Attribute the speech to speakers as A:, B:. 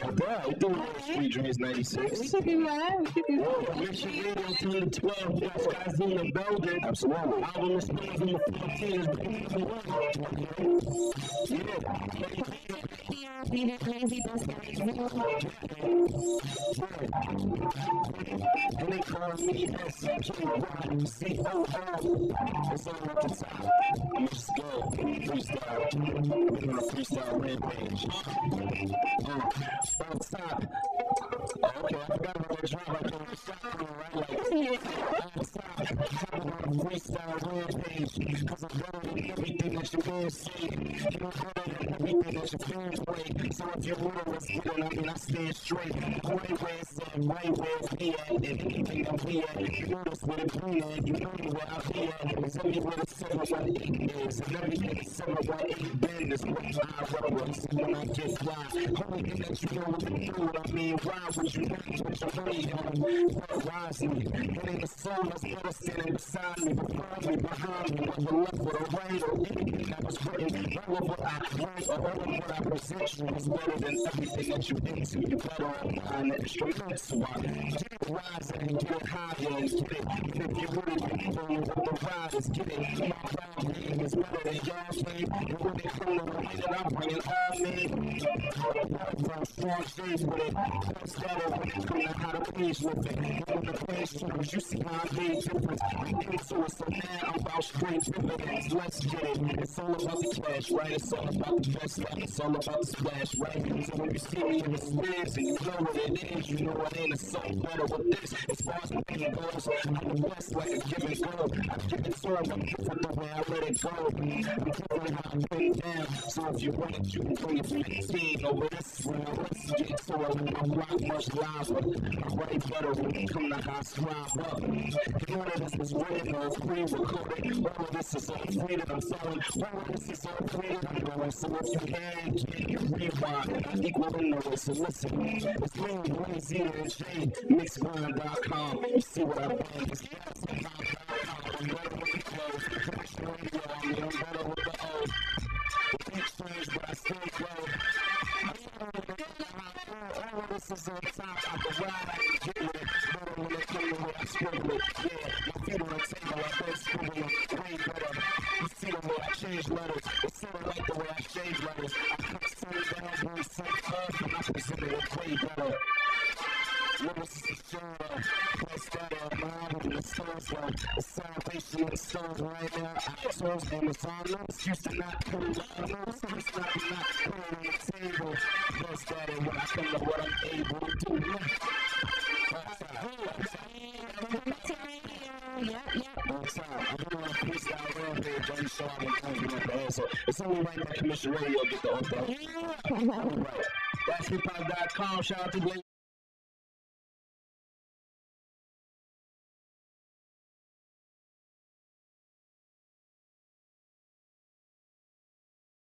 A: Yeah, we doing all Street Dreams 96.
B: We could be live. We could be live.
A: Mission Radio 10 to 12. We got Skies in the building. Absolutely. Album is still in the 14. Yeah.
B: Being a crazy bus guys.
A: And they call me S-K-Y-Z-O-O. It's all at the top. I'ma just go freestyle. Doing a freestyle rampage. Oh, okay, I forgot about that drop. I thought it was shot through, right? Like, uh, on top. Talk about a freestyle rampage. Cause I'm better everything that you say. You're better than everything that you can play. So if you're with us, get it, I stand straight. Right where it's at, right where it's at. And anything we at, you this where it be at. You know where I be at. It's everywhere the 718 is. And everything the 718 been is what I represent when I get fly. Only thing that you know what to do, what I mean, why would you not put your money on? What rise me? Ain't a soul that's better standing beside me, me, behind me, whether left or right or anything that was written. All of what I write or of what I present you is better than everything that you into. You better on the instruments. So I get it and get it higher and get it. And if you really playing with the riders, get it. My game is better they come to the way I'm bringing all men, from strong shades with it. It come to how to it. And the you see how I made difference. Into it, so now I'm about straight. Let's get it. It's all about the cash, right? It's all about the best life. It's all about the splash, right? So when you see me in the spins and you know what it is, you know what ain't. It's so better with this. As far as goes, I'm the best like a. I give it to the way I let it go. I'm I. So if you want it, you can bring your 15 over this one. Let's get to it. I'm rock much lava. I'm way better when it come to high slime up. None of this is written or pre-recorded. All of this is all free I'm selling. All of this is all free I'm doing. So if you can, your rewind. I equal the noise. So listen, it's me, and J, see what I bring. It's gas.com. I'm better with the clothes. Commission radio, I mean, I'm better. You. The in with the the salvation the stars right now. Assholes, Amazon, no excuse to not on, no excuse not to not it on the table. That in when I come to what I'm able to do.
B: Yep, yep.
A: I'm doing a freestyle rampage on the show. I'm going to get the answer. It's only right that Commission Radio get the author. Right. That's hiphop.com. Shout out to Blake.